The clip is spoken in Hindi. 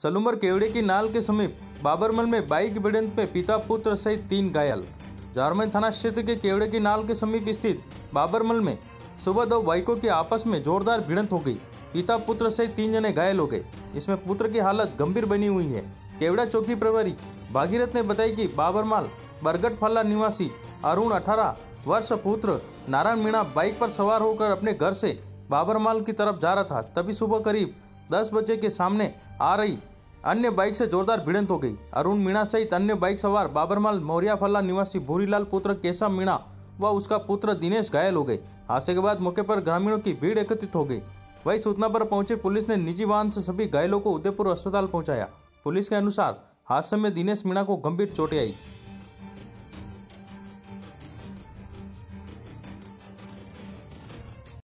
सलूमर केवड़े की नाल के समीप बाबरमल में बाइक भिड़ंत में पिता पुत्र सहित तीन घायल। जारमई थाना क्षेत्र के केवड़े की नाल के समीप स्थित बाबरमल में सुबह दो बाइकों की आपस में जोरदार भिड़ंत हो गई। पिता पुत्र सहित तीन जने घायल हो गए। इसमें पुत्र की हालत गंभीर बनी हुई है। केवड़ा चौकी प्रभारी भागीरथ ने बताया कि बाबरमाल बरगट फल्ला निवासी अरुण अठारह वर्ष पुत्र नारायण मीणा बाइक पर सवार होकर अपने घर से बाबरमाल की तरफ़ जा रहा था। तभी सुबह करीब 10 बजे के सामने आ रही अन्य बाइक से जोरदार भिड़ंत हो गई। अरुण मीणा सहित अन्य बाइक सवार बाबरमाल मौर्या फल्ला निवासी भूरीलाल पुत्र, केशव मीणा व उसका पुत्र दिनेश घायल हो गए। हादसे के बाद मौके पर ग्रामीणों की भीड़ एकत्रित हो गई। वही सूचना पर पहुँची पुलिस ने निजी वाहन से सभी घायलों को उदयपुर अस्पताल पहुँचाया। पुलिस के अनुसार हादसे में दिनेश मीणा को गंभीर चोटें आई।